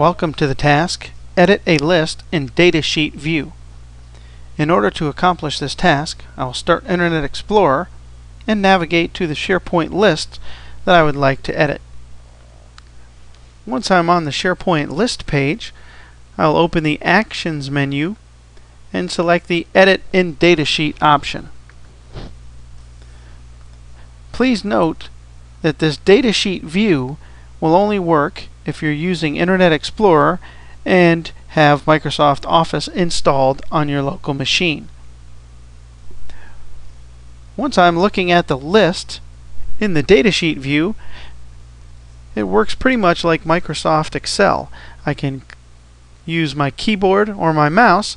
Welcome to the task Edit a list in Datasheet View. In order to accomplish this task, I will start Internet Explorer and navigate to the SharePoint list that I would like to edit. Once I'm on the SharePoint list page, I'll open the Actions menu and select the Edit in Datasheet option. Please note that this datasheet view will only work if you're using Internet Explorer and have Microsoft Office installed on your local machine. Once I'm looking at the list in the datasheet view, it works pretty much like Microsoft Excel. I can use my keyboard or my mouse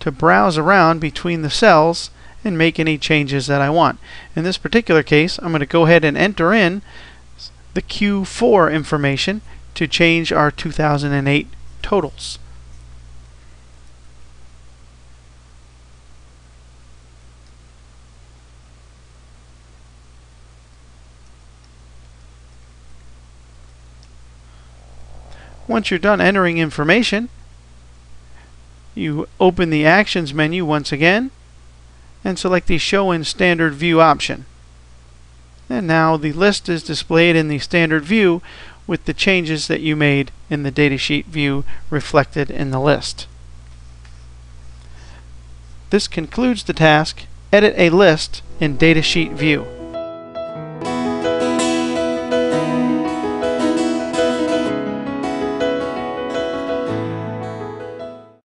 to browse around between the cells and make any changes that I want. In this particular case, I'm going to go ahead and enter in the Q4 information to change our 2008 totals. Once you're done entering information, you open the Actions menu once again and select the Show in Standard View option. And now the list is displayed in the standard view with the changes that you made in the datasheet view reflected in the list. This concludes the task Edit a list in Datasheet View.